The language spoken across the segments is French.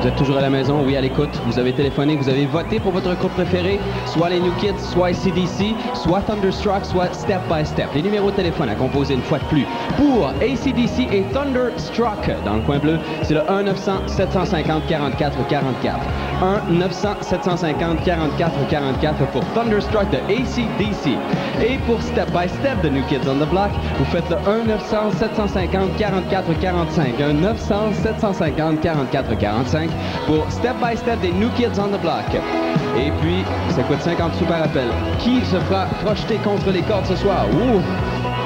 Vous êtes toujours à la maison, oui, à l'écoute. Vous avez téléphoné, vous avez voté pour votre groupe préféré, soit les New Kids, soit ACDC, soit Thunderstruck, soit Step by Step. Les numéros de téléphone à composer une fois de plus pour ACDC et Thunderstruck dans le coin bleu, c'est le 1-900-750-44-44. 1-900-750-44-44 pour Thunderstruck de ACDC. Et pour Step by Step de New Kids on the Block, vous faites le 1-900-750-44-45. 1-900-750-44-45 pour Step by Step des New Kids on the Block. Et puis, ça coûte 50 sous par appel. Qui se fera projeter contre les cordes ce soir? Ouh!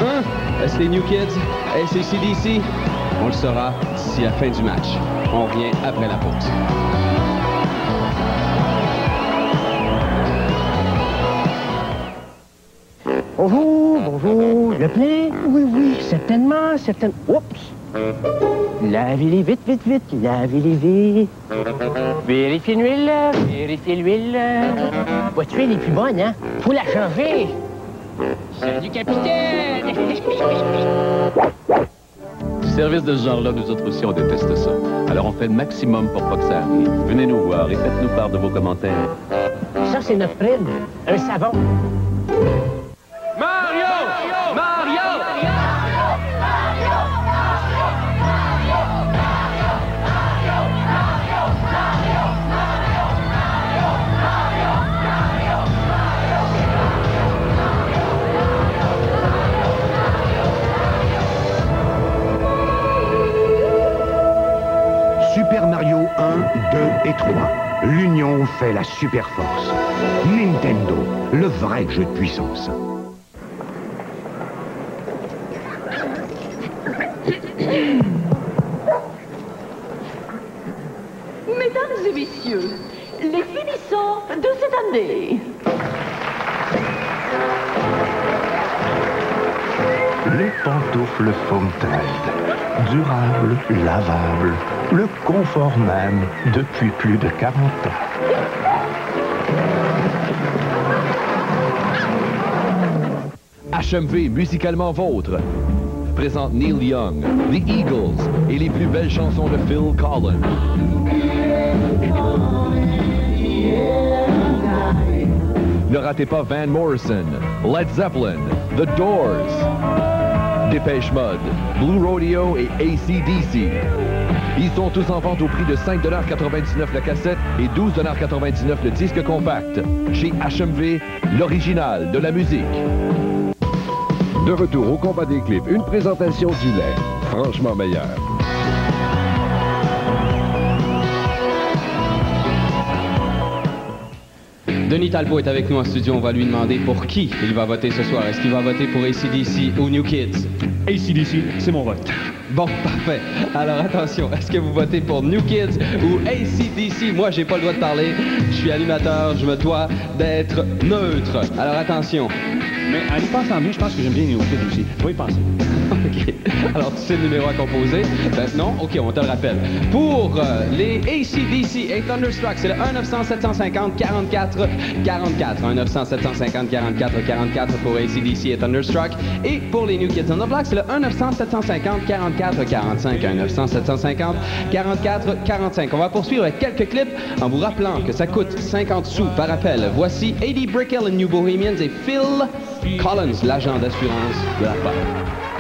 Hein? Est-ce les New Kids? Est-ce les? On le saura d'ici la fin du match. On revient après la pause. Le plein? Oui, oui, certainement, certainement. Oups! Lavez-les vite, vite, vite. Lavez-les vite. Vérifiez l'huile, vérifiez l'huile. Vois-tu, elle est plus bonne, hein? Faut la changer. Salut, capitaine! Du service de ce genre-là, nous autres aussi, on déteste ça. Alors on fait le maximum pour pas que ça arrive. Venez nous voir et faites-nous part de vos commentaires. Ça, c'est notre prime. Un savon. 2 et 3. L'union fait la super force. Nintendo, le vrai jeu de puissance. Mesdames et messieurs, les finissants de cette année. Les pantoufles Foamtide. Durables, lavables, le confort même depuis plus de 40 ans. HMV, musicalement vôtre, présente Neil Young, The Eagles et les plus belles chansons de Phil Collins. Ne ratez pas Van Morrison, Led Zeppelin, The Doors, Dépêche Mode, Blue Rodeo et ACDC. Ils sont tous en vente au prix de 5,99$ la cassette et 12,99$ le disque compact. Chez HMV, l'original de la musique. De retour au combat des clips, une présentation du lait. Franchement meilleur. Denis Talbot est avec nous en studio. On va lui demander pour qui il va voter ce soir. Est-ce qu'il va voter pour ACDC ou New Kids? ACDC, c'est mon vote. Bon, parfait. Alors attention, est-ce que vous votez pour New Kids ou ACDC? Moi, j'ai pas le droit de parler. Je suis animateur, je me dois d'être neutre. Alors attention. Mais en y pensant mieux, je pense que j'aime bien les Kids aussi. Faut y penser. OK. Alors, tu sais le numéro à composer? Ben, non? OK, on te le rappelle. Pour euh, les ACDC et Thunderstruck, c'est le 1-900-750-44-44. 1-900-750-44-44 pour ACDC et Thunderstruck. Et pour les New Kids on the Block, c'est le 1-900-750-44-45. 1-900-750-44-45. On va poursuivre avec quelques clips en vous rappelant que ça coûte 50 sous par appel. Voici Eddie Brickell and New Bohemians et Phil Collins, l'agent d'assurance de la part.